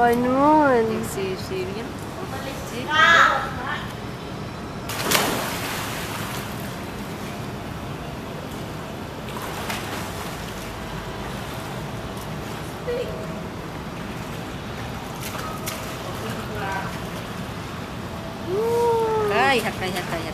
Maymun. Sevdiğim. Ay, hakay, hakay, hakay.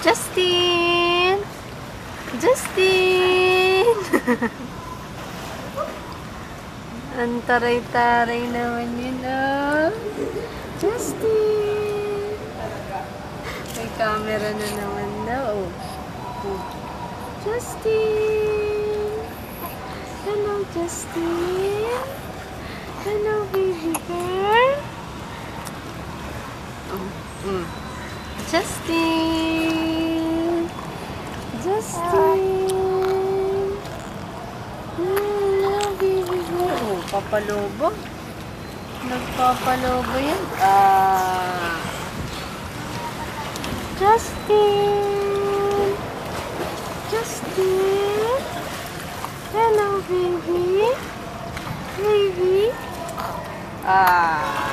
Justin! Justin! Ang taray-taray naman yun, oh. Justin! May camera na naman daw. Oh. Justin! Hello, Justin! Hello, baby girl! Oh. Mm. Justin! Justin! Hello, baby girl. Oh, papalobo. Nagpapalobo yan. Ah. Justin! Justin! Hello, baby. Baby. Ah.